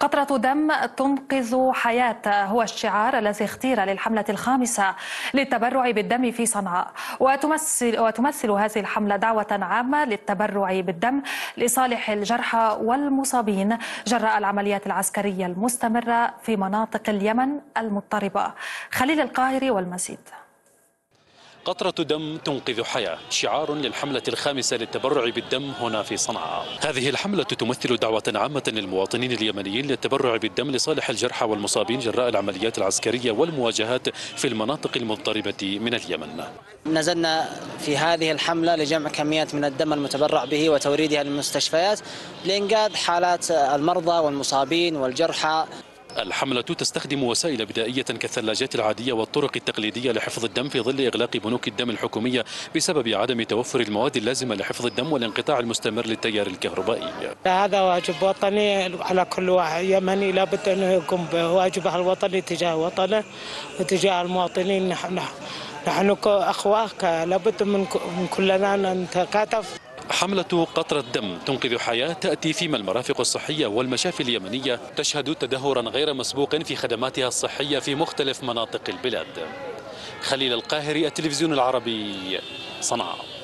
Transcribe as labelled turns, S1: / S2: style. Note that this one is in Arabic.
S1: قطرة دم تنقذ حياة. هو الشعار الذي اختير للحملة الخامسة للتبرع بالدم في صنعاء. وتمثل, وتمثل هذه الحملة دعوة عامة للتبرع بالدم لصالح الجرحى والمصابين جراء العمليات العسكرية المستمرة في مناطق اليمن المضطربة. خليل القاهري والمزيد.
S2: قطرة دم تنقذ حياة. شعار للحملة الخامسة للتبرع بالدم هنا في صنعاء. هذه الحملة تمثل دعوة عامة للمواطنين اليمنيين للتبرع بالدم لصالح الجرحى والمصابين جراء العمليات العسكرية والمواجهات في المناطق المضطربة من اليمن.
S3: نزلنا في هذه الحملة لجمع كميات من الدم المتبرع به وتوريدها للمستشفيات لإنقاذ حالات المرضى والمصابين والجرحى.
S2: الحملة تستخدم وسائل بدائية كالثلاجات العادية والطرق التقليدية لحفظ الدم في ظل إغلاق بنوك الدم الحكومية بسبب عدم توفر المواد اللازمة لحفظ الدم والانقطاع المستمر للتيار الكهربائي.
S4: هذا واجب وطني على كل واحد. يمني لابد أنه يقوم بواجبه الوطني تجاه وطنه وتجاه المواطنين. نحن نحن أخوة لابد من كلنا أن نتكاتف
S2: حملة قطرة دم تنقذ حياة تأتي فيما المرافق الصحية والمشافي اليمنية تشهد تدهورا غير مسبوق في خدماتها الصحية في مختلف مناطق البلاد. خليل القاهري التلفزيون العربي صنعاء.